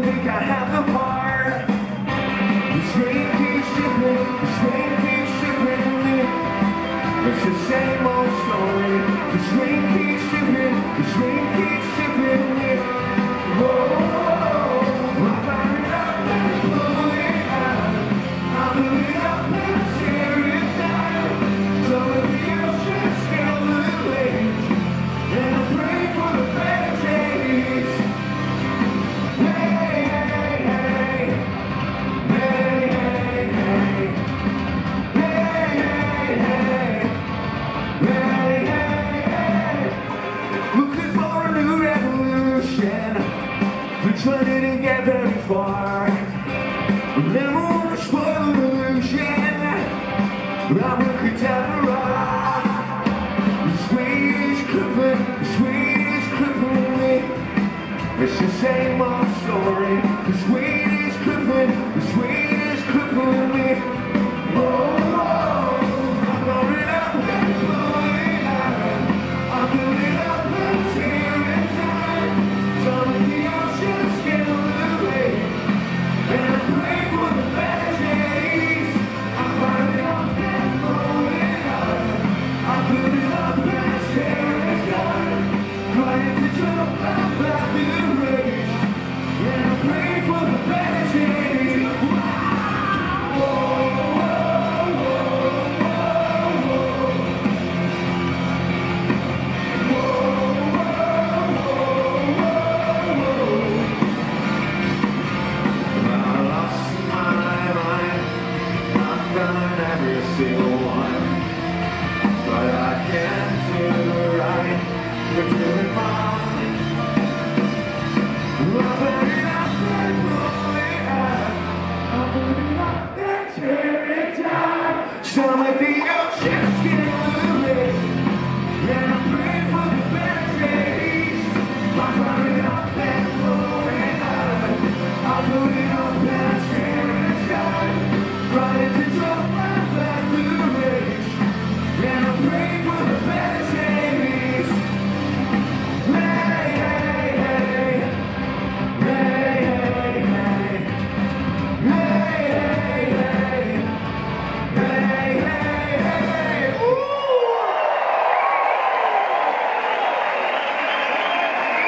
we got half a far. Never was for illusion. Abracadabra. The sweetest crippling, the sweetest crippling. It's the same old story. The sweetest We're.